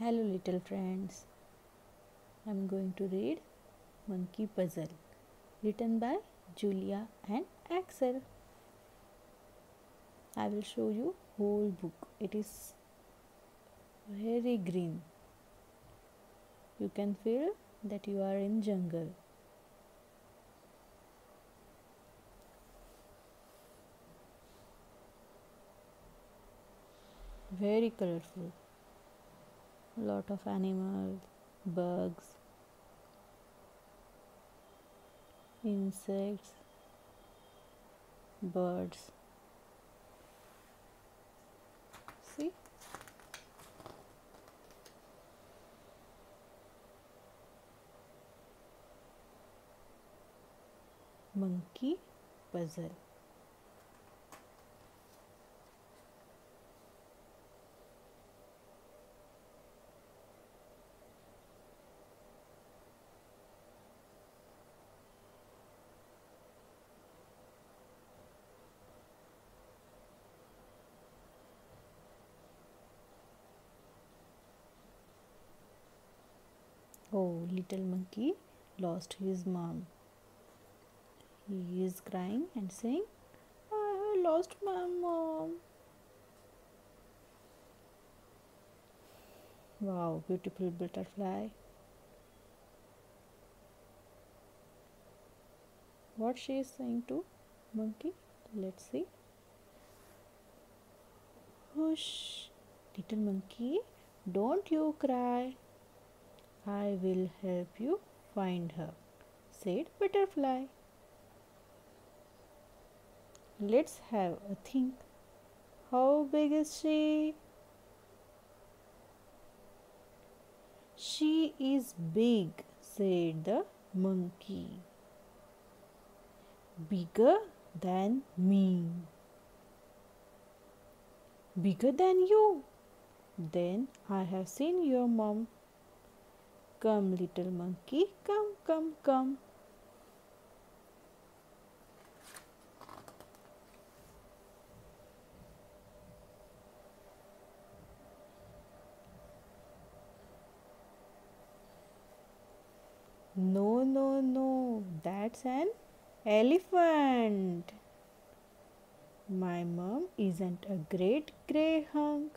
Hello, little friends. I'm going to read Monkey Puzzle, written by Julia and Axel. I will show you whole book. It is very green. You can feel that you are in jungle. Very colorful. Lot of animals, bugs, insects, birds. See? Monkey puzzle. Oh, little monkey lost his mom. He is crying and saying, I lost my mom. Wow, beautiful butterfly. What she is saying to monkey? Let's see. Hush, little monkey, don't you cry. I will help you find her, said Butterfly. Let's have a think. How big is she? She is big, said the monkey. Bigger than me. Bigger than you? Then I have seen your mom Come, little monkey, come, come, come. No, no, no, that's an elephant. My mom isn't a great grey hunk.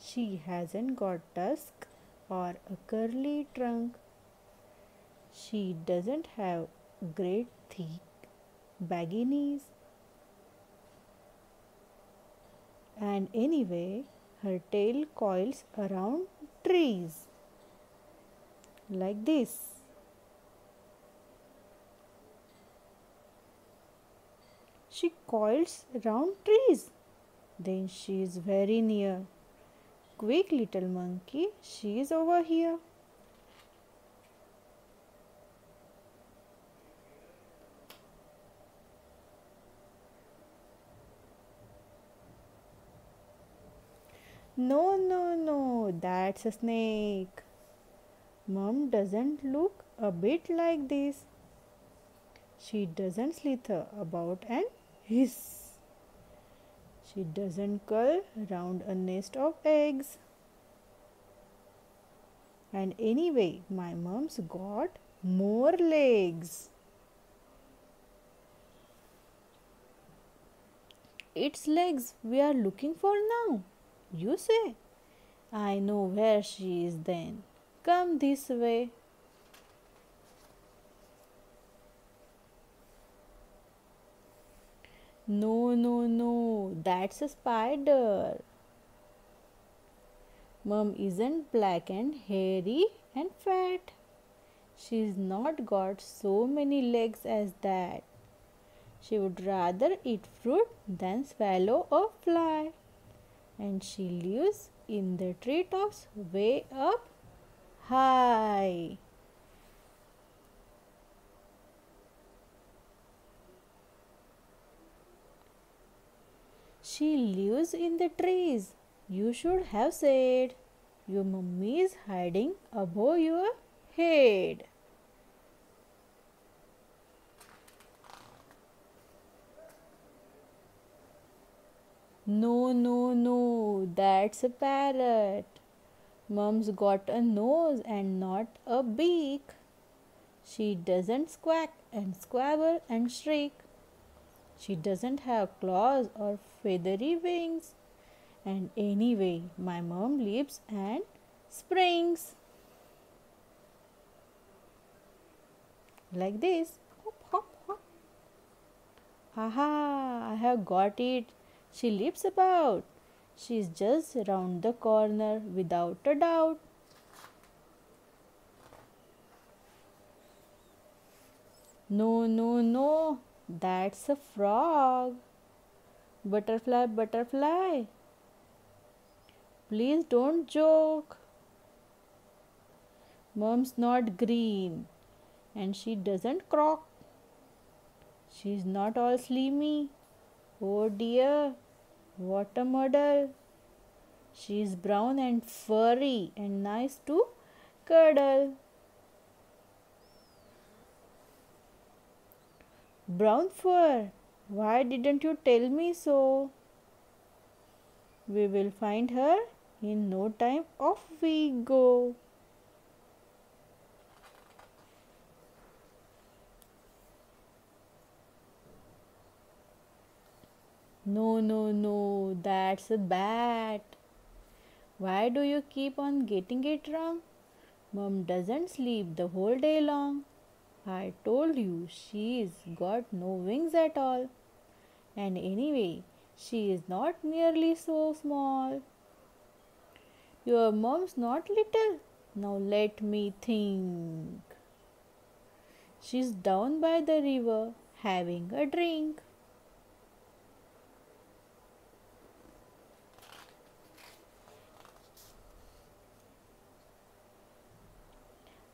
She hasn't got tusk or a curly trunk. She doesn't have great thick baggy knees. And anyway, her tail coils around trees like this. She coils round trees. Then she is very near. Quick, little monkey, she is over here. No, no, no, that's a snake. Mom doesn't look a bit like this. She doesn't slither about and hiss. She doesn't curl round a nest of eggs. And anyway, my mom's got more legs. Its legs we are looking for now, you say? I know where she is then. Come this way. No, no, no, that's a spider. Mum isn't black and hairy and fat. She's not got so many legs as that. She would rather eat fruit than swallow a fly. And she lives in the treetops way up high. She lives in the trees. You should have said, Your mummy is hiding above your head. No, no, no, that's a parrot. Mum's got a nose and not a beak. She doesn't squawk and squabble and shriek. She doesn't have claws or feathery wings. And anyway, my mom leaps and springs. Like this. Hop, hop, hop. Aha, I have got it. She leaps about. She is just round the corner without a doubt. No, no, no, that's a frog. Butterfly, butterfly. Please don't joke. Mom's not green and she doesn't croak. She's not all slimy. Oh dear, what a muddle. She's brown and furry and nice to cuddle. Brown fur, why didn't you tell me so? We will find her in no time. Off we go. No, no, no, that's a bat. Why do you keep on getting it wrong? Mom doesn't sleep the whole day long. I told you she's got no wings at all. And anyway, she is not nearly so small. Your mom's not little. Now let me think. She's down by the river having a drink.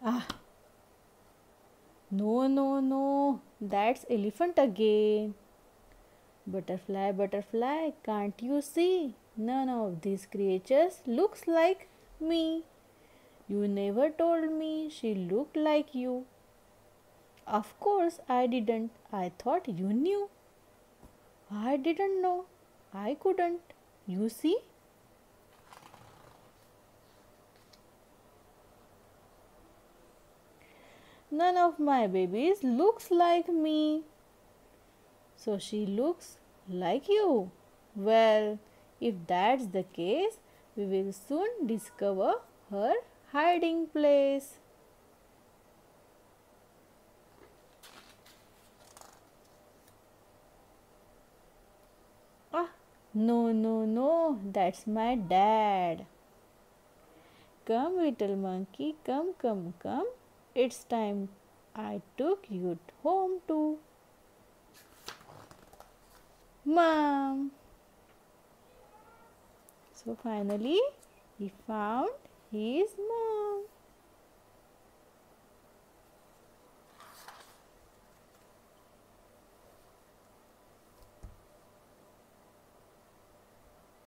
Ah, no, no, no, that's elephant again. Butterfly, butterfly, can't you see? None of these creatures looks like me. You never told me she looked like you. Of course I didn't. I thought you knew. I didn't know. I couldn't. You see? None of my babies looks like me. So she looks like you. Well, if that's the case, we will soon discover her hiding place. Ah, no, no, no, that's my dad. Come, little monkey, come, come, come. It's time I took you home to mom. So finally, he found his mom.